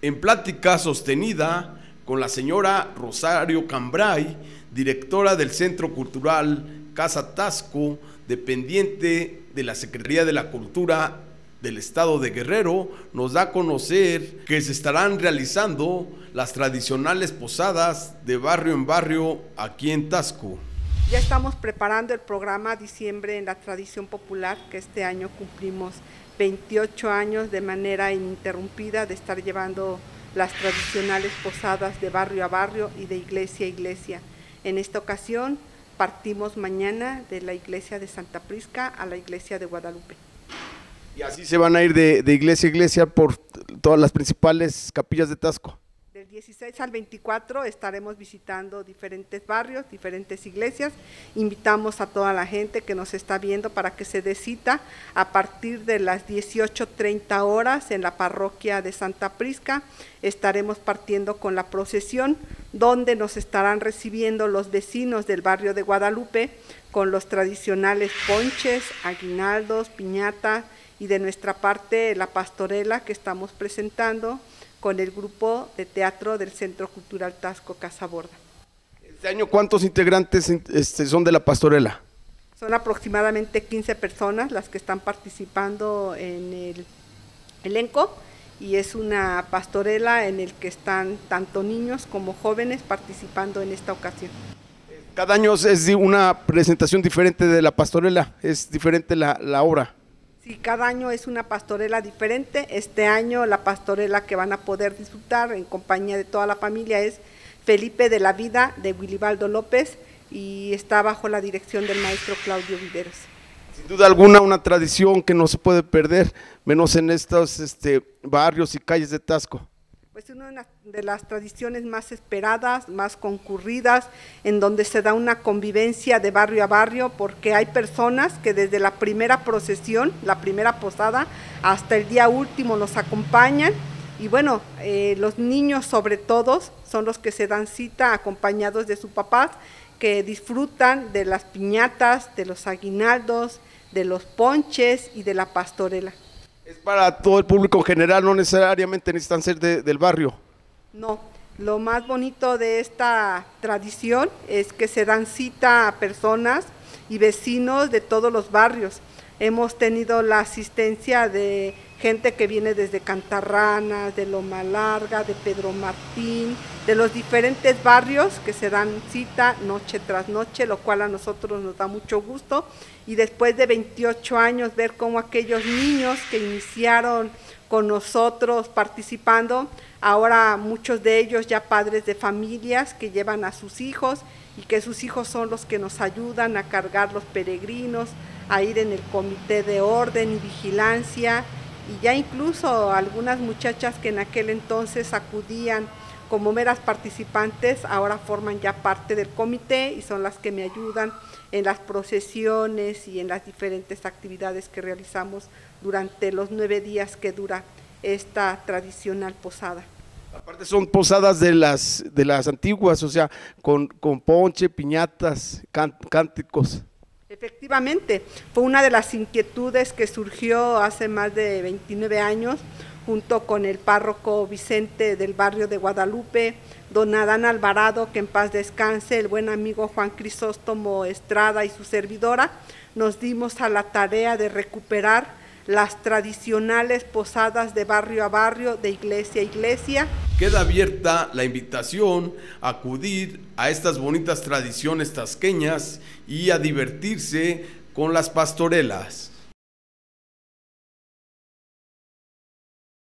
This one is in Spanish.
En plática sostenida con la señora Rosario Cambray, directora del Centro Cultural Casa Tasco, dependiente de la Secretaría de la Cultura del Estado de Guerrero, nos da a conocer que se estarán realizando las tradicionales posadas de barrio en barrio aquí en Tasco. Ya estamos preparando el programa Diciembre en la Tradición Popular, que este año cumplimos 28 años de manera ininterrumpida de estar llevando las tradicionales posadas de barrio a barrio y de iglesia a iglesia. En esta ocasión partimos mañana de la iglesia de Santa Prisca a la iglesia de Guadalupe. Y así se van a ir de, de iglesia a iglesia por todas las principales capillas de Tasco. Del 16 al 24 estaremos visitando diferentes barrios, diferentes iglesias. Invitamos a toda la gente que nos está viendo para que se dé a partir de las 18.30 horas en la parroquia de Santa Prisca. Estaremos partiendo con la procesión donde nos estarán recibiendo los vecinos del barrio de Guadalupe con los tradicionales ponches, aguinaldos, piñata y de nuestra parte la pastorela que estamos presentando con el grupo de teatro del Centro Cultural Tasco Casa Borda. Este año, ¿cuántos integrantes este, son de la pastorela? Son aproximadamente 15 personas las que están participando en el elenco y es una pastorela en el que están tanto niños como jóvenes participando en esta ocasión. Cada año es una presentación diferente de la pastorela, es diferente la, la obra. Sí, cada año es una pastorela diferente. Este año la pastorela que van a poder disfrutar en compañía de toda la familia es Felipe de la Vida de Wilibaldo López y está bajo la dirección del maestro Claudio Viveros. Sin duda alguna una tradición que no se puede perder, menos en estos este, barrios y calles de Tasco pues una de las tradiciones más esperadas, más concurridas, en donde se da una convivencia de barrio a barrio, porque hay personas que desde la primera procesión, la primera posada, hasta el día último nos acompañan. Y bueno, eh, los niños sobre todo son los que se dan cita acompañados de sus papás, que disfrutan de las piñatas, de los aguinaldos, de los ponches y de la pastorela. Es para todo el público en general, no necesariamente necesitan ser del barrio. No, lo más bonito de esta tradición es que se dan cita a personas y vecinos de todos los barrios. Hemos tenido la asistencia de gente que viene desde Cantarrana, de Loma Larga, de Pedro Martín, de los diferentes barrios que se dan cita noche tras noche, lo cual a nosotros nos da mucho gusto. Y después de 28 años ver cómo aquellos niños que iniciaron con nosotros participando, ahora muchos de ellos ya padres de familias que llevan a sus hijos y que sus hijos son los que nos ayudan a cargar los peregrinos, a ir en el comité de orden y vigilancia y ya incluso algunas muchachas que en aquel entonces acudían como meras participantes, ahora forman ya parte del comité y son las que me ayudan en las procesiones y en las diferentes actividades que realizamos durante los nueve días que dura esta tradicional posada. Aparte son posadas de las, de las antiguas, o sea, con, con ponche, piñatas, cánticos. Efectivamente, fue una de las inquietudes que surgió hace más de 29 años junto con el párroco Vicente del barrio de Guadalupe, don Adán Alvarado, que en paz descanse, el buen amigo Juan Crisóstomo Estrada y su servidora, nos dimos a la tarea de recuperar las tradicionales posadas de barrio a barrio, de iglesia a iglesia. Queda abierta la invitación a acudir a estas bonitas tradiciones tasqueñas y a divertirse con las pastorelas.